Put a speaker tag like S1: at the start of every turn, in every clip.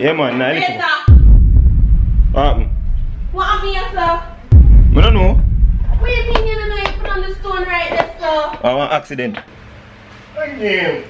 S1: Yeah, man, nah, listen.
S2: Later.
S1: What happened?
S2: What happened here, sir?
S1: I don't know.
S2: What do you mean you don't know you put on the stone right there, sir?
S1: Oh, I want accident.
S3: Damn.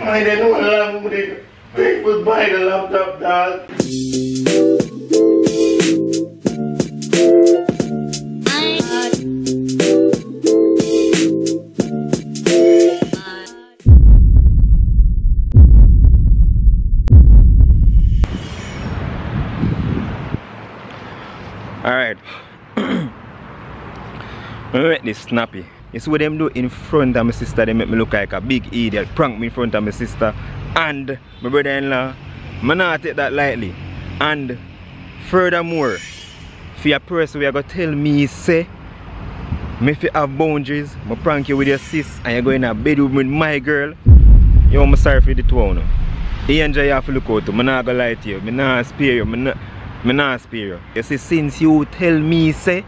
S3: I didn't know how long they people buy the laptop, dog.
S1: Alright. Me this snappy. You see what them do in front of my sister, they make me look like a big idiot. Prank me in front of my sister and my brother-in-law. I not take that lightly. And furthermore, for a person we are gonna tell me say me you have boundaries, I prank you with your sis and you go in a bedroom with my girl. Yo, I'm sorry for the two now. You have to look out to. I'm not gonna lie to you. I'm not spare you. I'm not spare you. You see, since you tell me say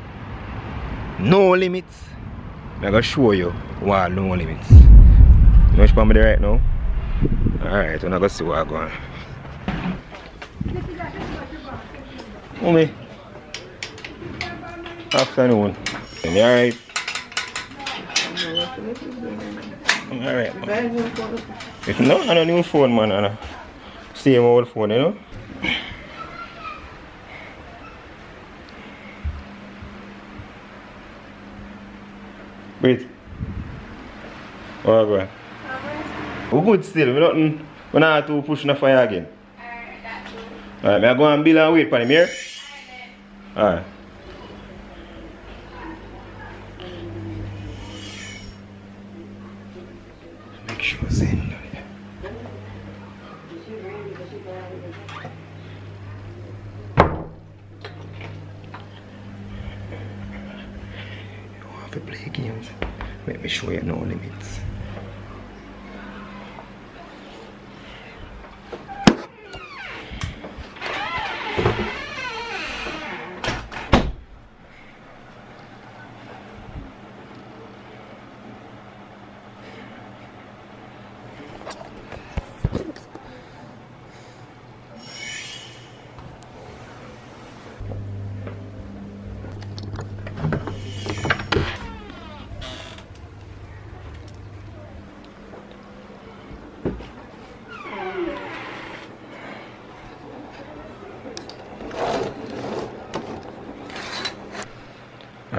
S1: no limits, I'm gonna show you what no limits. You know I'm there right now? Alright, we're gonna see what I'm going. Mommy. Afternoon. You alright? Alright. If no, I don't need phone, man. I my old phone, you know. Wait. Alright, bro. We're good still. We're not, we're not too pushing the fire again. Alright, that's good. Alright, may I go and build and wait for him here? Alright.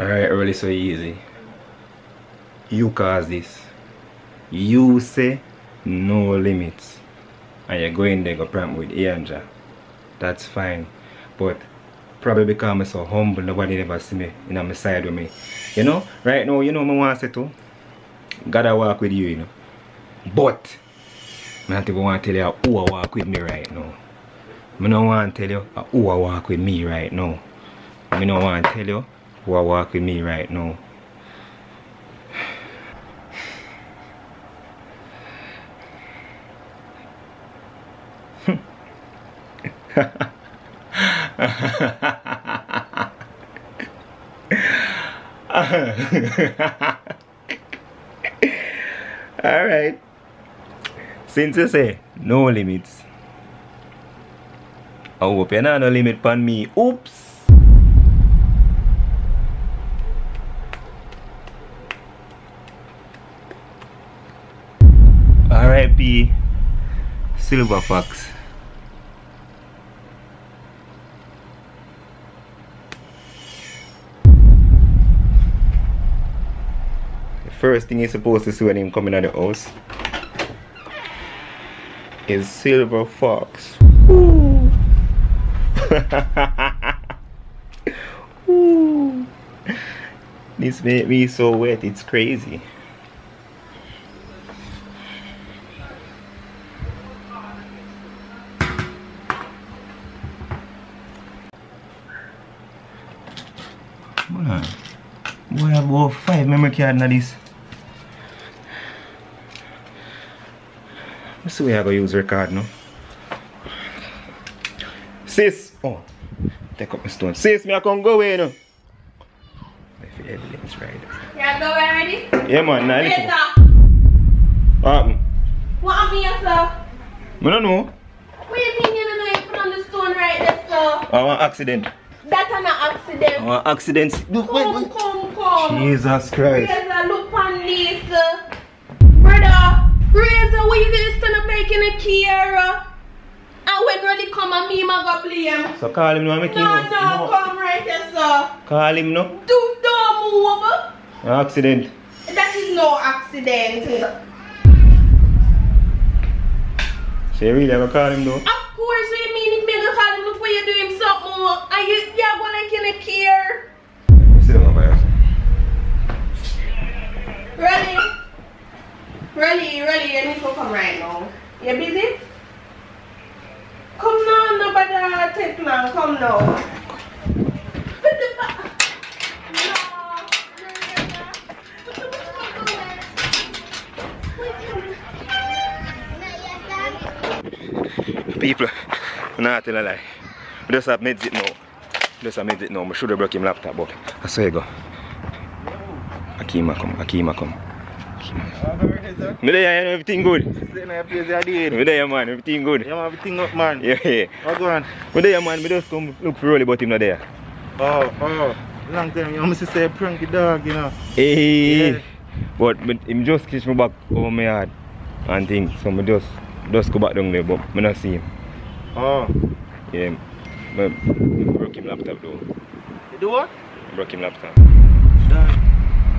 S1: Alright, Rolley So Easy. You cause this. You say no limits. And you're going there go prank with Angel. That's fine. But probably because I'm so humble, nobody ever see me in my side with me. You know, right now, you know me want to say too. Gotta walk with you, you know. But I don't even want to tell you who I walk with me right now. I don't want to tell you who I walk with me right now. I don't want to tell you who are walking me right now. Alright. Since you say no limits. I hope you not no limit on me. Oops. R.I.P. Silver Fox. The first thing you're supposed to see when coming out the house is Silver Fox. Ooh. Ooh. This made me so wet, it's crazy. Man, boy, I five memory card in this. Let's see where I go use record now. Sis, oh, take up my stone. Sis, me I can go away now. If you evidence right.
S2: Yeah, go already?
S1: Yeah, man, nah.
S2: Later.
S1: What happened?
S2: What happened here, sir?
S1: I don't know.
S2: What do you
S1: Oh, an accident.
S2: That's an accident.
S1: Oh, an accident. Look,
S2: Come,
S1: wait.
S2: come, come.
S1: Jesus Christ.
S2: Razor, look on this. Brother, Razor, we used to not making a care. And when really come and me, ma go blame.
S1: So call him now, make
S2: No,
S1: him
S2: no, come right here, sir.
S1: Call him now.
S2: Do, don't move.
S1: An accident.
S2: That is no accident.
S1: So you really have to call him though?
S2: Of course, we mean if me go call him before you do him something more. And you, you're gonna kill a care.
S1: Sit down over here.
S2: Ready? Ready, ready, you need to come right now. You busy? Come now, nobody take long, come now. Put the ba-
S1: People, not tell a lie. I just have meds it now. Just have meds it now. I should have broke him laptop, but I swear go. Akima come, Akima come. Me there, everything good. Me there, man, everything good.
S4: Yeah, man, everything up, man.
S1: Yeah, yeah.
S4: What go on?
S1: Me there, man, me just come look for Rolley, but him not there.
S4: Oh, oh. Long time, you me say pranky dog, you know.
S1: Hey,
S4: Yeah.
S1: but him just kiss me back over my yard and things. So me just, just go back down there, but me not see him.
S4: Oh.
S1: Yeah, But broke him laptop though.
S4: You do what?
S1: Broke him laptop.
S4: Dog.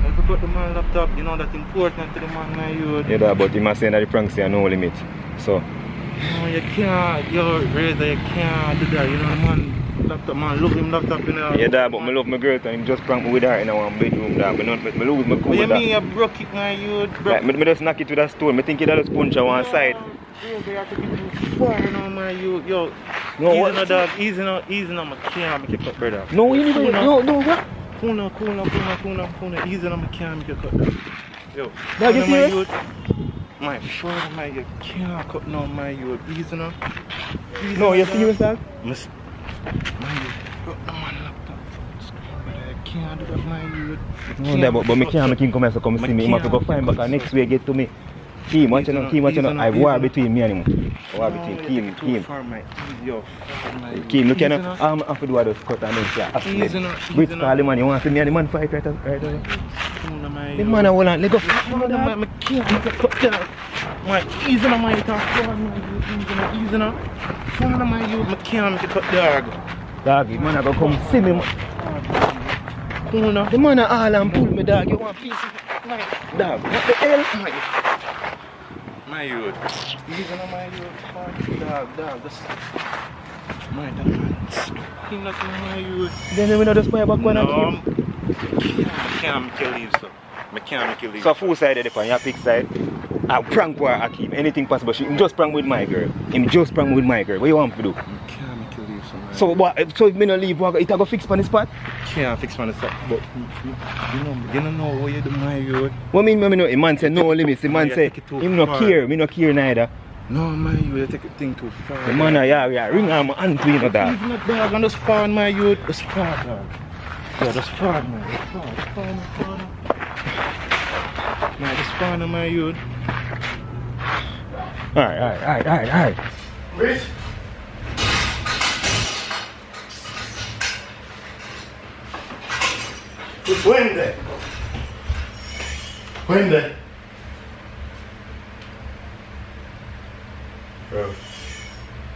S4: I forgot the man laptop, you know, that's important to the man, my youth.
S1: Yeah, that, but him a saying that the pranks say no limit. So,
S4: No, you can't, yo, Razor, you can't do that, you know, man. Laptop, man, love him laptop, you know.
S1: yeah, that, but me love my girl and him just prank me with her in our bedroom. That, me not, me lose my cool
S4: What you mean you broke it, my youth? Broke
S1: Like, me, me just knock it with a stone. Me think it just punch on one side.
S4: Razor, you have to get too far, you know, my youth. Yo,
S1: No,
S4: easy
S1: what-
S4: no, dog, easy no, easy no, I can't make it cut, brother.
S1: No, you need
S4: now.
S1: no, no, what?
S4: Cool now, cool now, cool now, cool now, cool now. Easy now, I can't make it cut, dog. Yo,
S1: Dog, you serious?
S4: youth. My father, my, you can't cut now, my youth. Easy now. Easy
S1: No, you serious, dog?
S4: Miss,
S1: No, that, but, but me can't make him come here to come see me. He to go find back and next week get to me. Team, watch out, team, watch out. I war between me and him. War between Kim, Kim.
S4: far, my- Yo, my youth.
S1: Kim, look here
S4: now.
S1: now. I'm to do a just cut and then say, accident. Which call the man? You want to see me and the man fight right, away? The man, I hold on, let go.
S4: My, my can't make it cut. My easy now, my. Come on, my. Easy now, easy now. Come on, my youth. My can't make it cut dog.
S1: Dog, man, I go come see me. man.
S4: Cool now.
S1: The man, all and pull me, dog. You want piece of? Dog, what the hell?
S4: My my youth. Easy now, my youth. Dog, dog. That's my dog. He not my youth.
S1: Then we know just fire back one and keep.
S4: Can't make you leave, so. I can't make you leave.
S1: So full side of the pan, your pick side. I prank war Akeem, anything possible. She just prank with my girl. Him just prank with my girl. What you want me to do?
S4: I can't make you leave, so.
S1: So what? So if me no leave, it a go fix on the spot?
S4: can't fix my stuff, but you, you know, you don't know what you do, my youth.
S1: What mean me know? The man say no limits. The man say
S4: take it too
S1: him no
S4: far.
S1: care. Me no care neither.
S4: No, my youth, you take a thing too far.
S1: The man a yeah yeah ring on my hand to you know that.
S4: Even a dog, and just far, my youth. Just far, dog. Yeah, just far, man. Just far, just far, man. Far, man. Man, just my youth.
S1: Alright alright alright alright alright.
S4: Rich. It's Wednesday. Wednesday. Bro,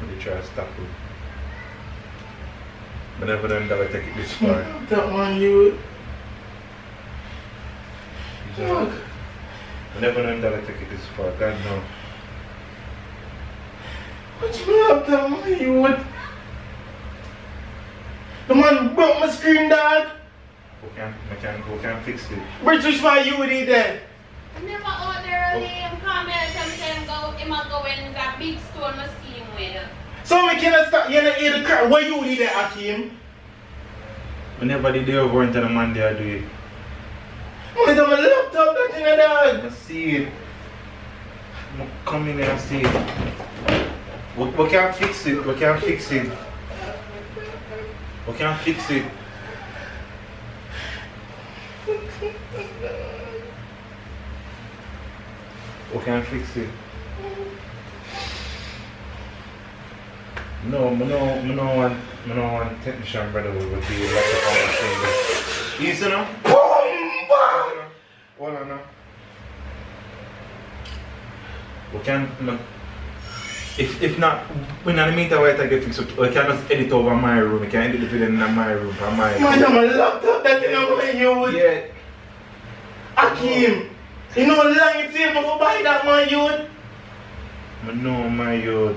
S4: let me try to stop it. But never done that I take it this far. That one you. Look. I never done that take it this far. God no. What's wrong with that man you would? The man broke my screen, dad.
S3: Who can, mechanic, who can fix it?
S4: British man you would eat that.
S2: Never order him. Oh. Come here, tell me say him go, him a go in that big stone must see him with.
S4: So me cannot stop you know hear the crowd. Why you would eat that, Akeem?
S3: Whenever the day over into the man there do it.
S4: Why do my laptop that in the dog?
S3: I see it. I'm Come in and see it. We, we can fix it, we can fix it. We can fix it. We can fix it.
S4: No, no, no I no want technician brother will be like a power thing. Easy now. Wala nan. We can, no. If, if not, when I meet our I get fixed, I can just edit over my room. I can edit the video in my room. From my room.
S3: Man, I'm a laptop that you know what you would.
S4: Yeah.
S3: Akim, you know how long it takes me to buy that, man, you
S4: would? No, my youth.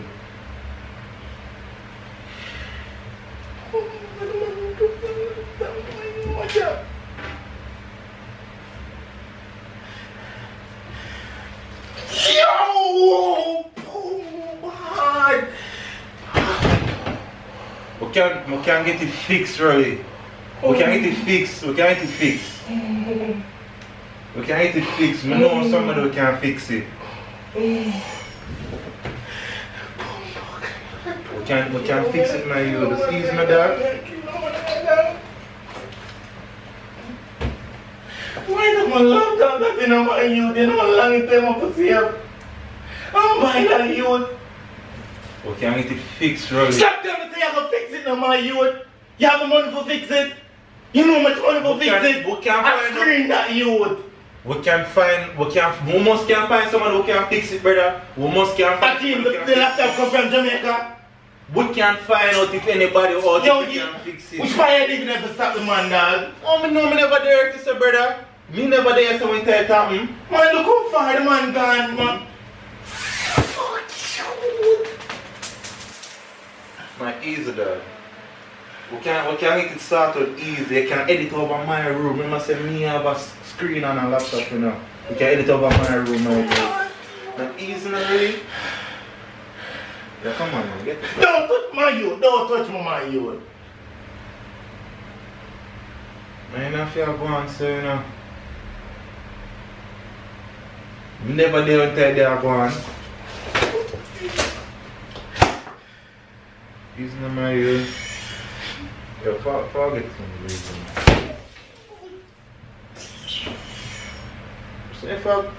S4: We can, we can get it fixed, really. We can get it fixed. We can get it fixed. We can get it fixed. I know somebody who can fix it. We can, we can fix it, my youth. Just ease my dog.
S3: Why does my laptop that you know? You how long it take me to save? Oh I'm buying that youth.
S4: We can get it fixed, really.
S3: Stop telling me say I'm gonna fix it now, my youth. You have the money for fix it. You know how much money for
S4: We
S3: fix
S4: can-
S3: it.
S4: we can
S3: I
S4: find
S3: screen that youth.
S4: We can find, we can, we must can find someone who can fix it, brother. We must can find
S3: Akeem,
S4: someone
S3: the,
S4: who can
S3: the
S4: fix
S3: laptop come from Jamaica.
S4: We can't find out if anybody out
S3: Yo,
S4: there
S3: you,
S4: can fix it.
S3: which fire did never stop the man, dog?
S4: Oh, me no, me never dare to say, brother. Me never there so when tell it happen.
S3: Man, look how far the man gone, man. It's
S4: my easy, dog. We can, we can get it started easy. You can edit over my room. Remember, say me have a screen on a laptop, you know. We can edit over my room, my dog. Not easy, not really. Yeah, come on, man. Get it.
S3: Don't touch my youth. Don't touch my my youth.
S4: Man, you know, if you go on, so, you know. Never there until they are gone. Using the my. Yeah, for, forget some reason. So if I...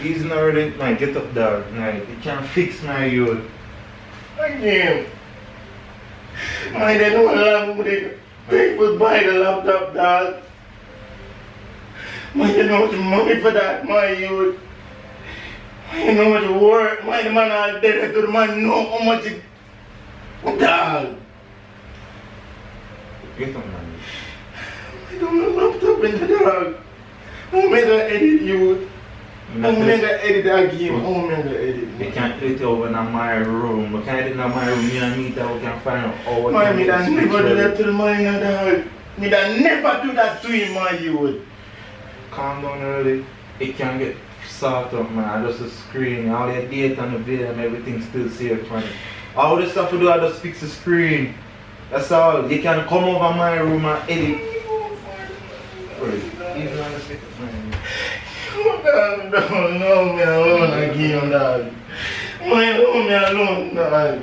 S4: He's not ready. Man, get up. Man, you can't fix my youth.
S3: Again. Man, they know how they people buy the laptop, dog. Man, you know much money for that, my youth. Man, you know how much work. Man, the man all dead to the man know how much it... Dog.
S4: Get up, man.
S3: I don't know laptop in the dog. Who made that edit youth? Who made that edit again? Who made that edit?
S4: We can't edit over in my room. We can't edit in my room. Me and me that we can find out how we
S3: Man,
S4: can
S3: me
S4: get
S3: that
S4: it
S3: never do that to the man, dog. Me that never do that to him, my youth.
S4: Calm down early. It can get out, man. Just a screen. All your data and the video and everything still safe, man. All the stuff we do, I just fix the screen. That's all. You can come over my room and edit. Wait, on the sit, man.
S3: Dog, don't know me alone again, dog. Man, leave me alone, dog.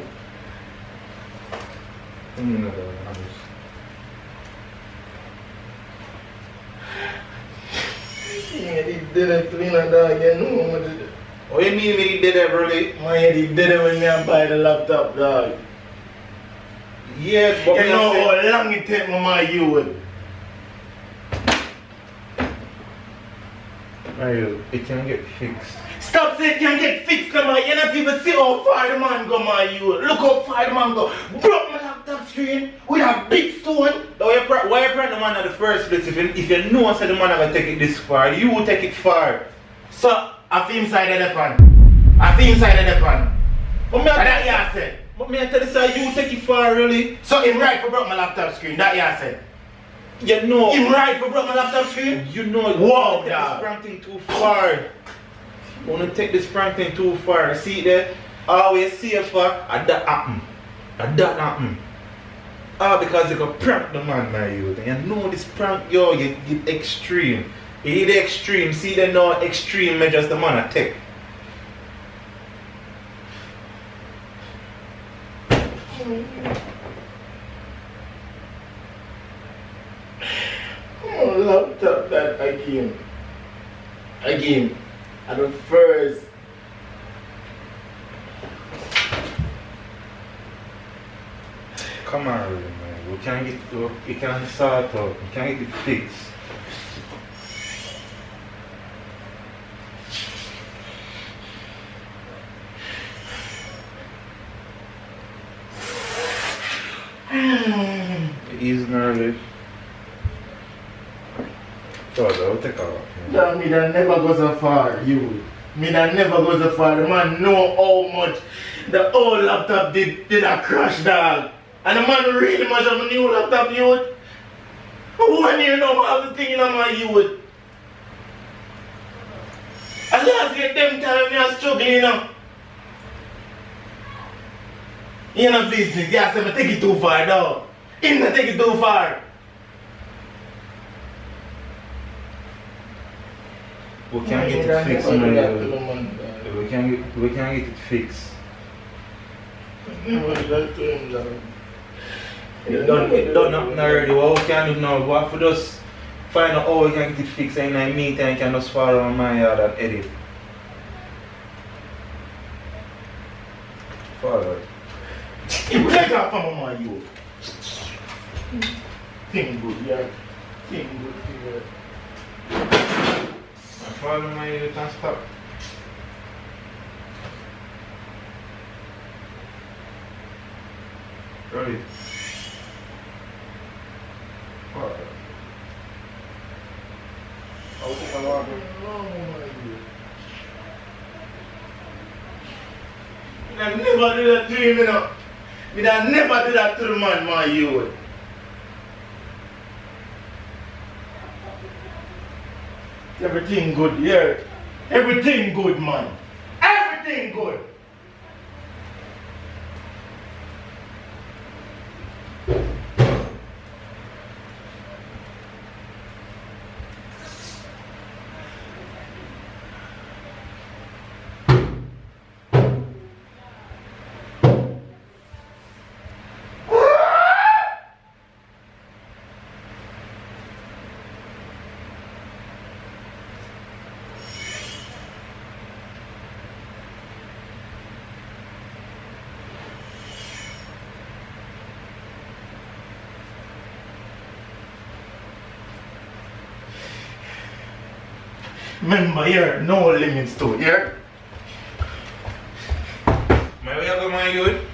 S4: Mm, no, no,
S3: Yeah, he did it to me, dog. You know what it is.
S4: What you mean when he did it, really?
S3: Man, he did it when me I buy the laptop, dog.
S4: Yes, but
S3: You know
S4: I say-
S3: how long it take me, my youth.
S4: Mario, it can get fixed.
S3: Stop saying it can get fixed, come on. You not even see how far the man go, my You Look how far the man go. Broke laptop screen with a big stone.
S4: Why you, pre- why you print the man at the first place if you, if you know said the man gonna take it this far, you will take it far.
S3: So, I feel inside of the pan. I feel inside of the pan.
S4: But me,
S3: that
S4: I,
S3: you said.
S4: but me I tell you sir, you take it far really.
S3: So, him right for broke my laptop screen. That you said.
S4: You know,
S3: Him right for broke my laptop screen.
S4: you know,
S3: Wow,
S4: take
S3: dog.
S4: this prank thing too far. Wanna take this prank thing too far. See there, always see a fuck and that happen, and that happen. Ah, because you can prank the man now, you. And you know this prank, yo, you get extreme. You need the extreme. See the no extreme measures the man a take.
S3: Oh, laptop that again. Again. At the first
S4: come on, man. We can't get we, we can't sort out. We can't get I'll take walk.
S3: Yeah, me that never go so far, you. Me that never go so far. The man know how much the old laptop did did a crash dog. And the man really much of a new laptop youth. One year now I have the thing in my youth. And last year them time me are struggling now, you know. You know business, yeah, so take it too far dog. Him not take it too far.
S4: We can't get it fixed, man. We can't get we can't get it fixed. Mm-hmm. It done, it done nothing already. What we can do now, have to just find out how we can get it fixed and in the meantime you can just follow on my yard and edit. Forward.
S3: You take off from my youth. Thing good, yeah. Thing good, yeah.
S4: Follow my youth and stop. Ready?
S3: I never do that to him, you know. Me I never do that to the man, my youth. Everything good, yeah. Everything good, man. Everything good. Remember, here, no limits to here. yeah?
S4: My way I go my youth.